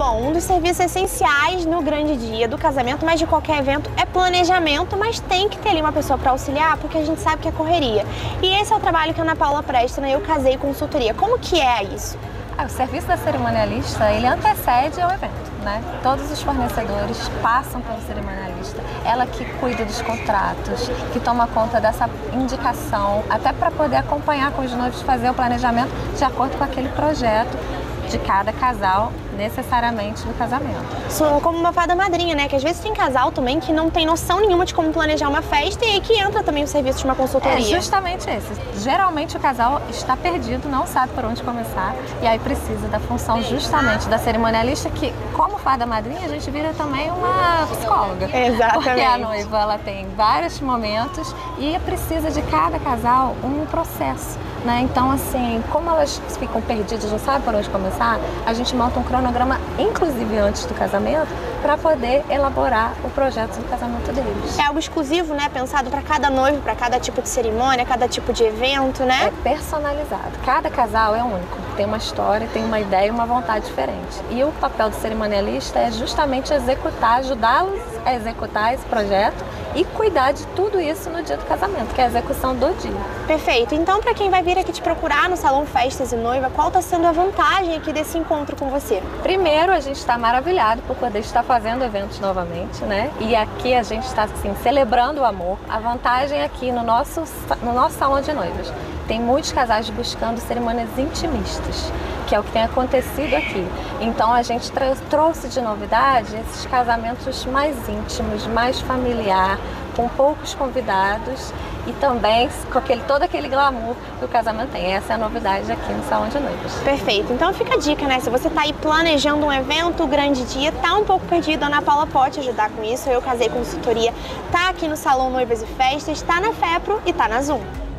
Bom, um dos serviços essenciais no grande dia do casamento, mas de qualquer evento, é planejamento, mas tem que ter ali uma pessoa para auxiliar, porque a gente sabe que é correria. E esse é o trabalho que a Ana Paula presta na Eu Casei Consultoria. Como que é isso? Ah, o serviço da cerimonialista, ele antecede ao evento, né? Todos os fornecedores passam pelo cerimonialista. Ela que cuida dos contratos, que toma conta dessa indicação, até para poder acompanhar com os noivos, fazer o planejamento de acordo com aquele projeto de cada casal necessariamente do casamento. Sou como uma fada madrinha, né? Que às vezes tem casal também que não tem noção nenhuma de como planejar uma festa e aí que entra também o serviço de uma consultoria. É justamente esse. Geralmente o casal está perdido, não sabe por onde começar e aí precisa da função justamente da cerimonialista que, como fada madrinha, a gente vira também uma psicóloga. Exatamente. Porque a noiva ela tem vários momentos e precisa de cada casal um processo. Né? Então, assim, como elas ficam perdidas, não sabem por onde começar, a gente monta um cronograma, inclusive antes do casamento, para poder elaborar o projeto do casamento deles. É algo exclusivo, né? Pensado para cada noivo, para cada tipo de cerimônia, cada tipo de evento, né? É personalizado. Cada casal é único, tem uma história, tem uma ideia e uma vontade diferente. E o papel do cerimonialista é justamente executar, ajudá-los a executar esse projeto e cuidar de tudo isso no dia do casamento, que é a execução do dia. Perfeito. Então, para quem vai vir aqui te procurar no Salão Festas e Noiva, qual está sendo a vantagem aqui desse encontro com você? Primeiro, a gente está maravilhado por poder estar fazendo eventos novamente, né? E aqui a gente está assim celebrando o amor. A vantagem aqui no nosso no nosso salão de noivas tem muitos casais buscando cerimônias intimistas, que é o que tem acontecido aqui. Então a gente trouxe de novidade esses casamentos mais íntimos, mais familiar, com poucos convidados e também com aquele, todo aquele glamour que o casamento tem. Essa é a novidade aqui no Salão de Noivas. Perfeito. Então fica a dica, né? Se você está aí planejando um evento, um grande dia, tá um pouco perdido, a Ana Paula pode ajudar com isso. Eu casei consultoria, tá aqui no Salão Noivas e Festas, tá na FEPRO e tá na Zoom.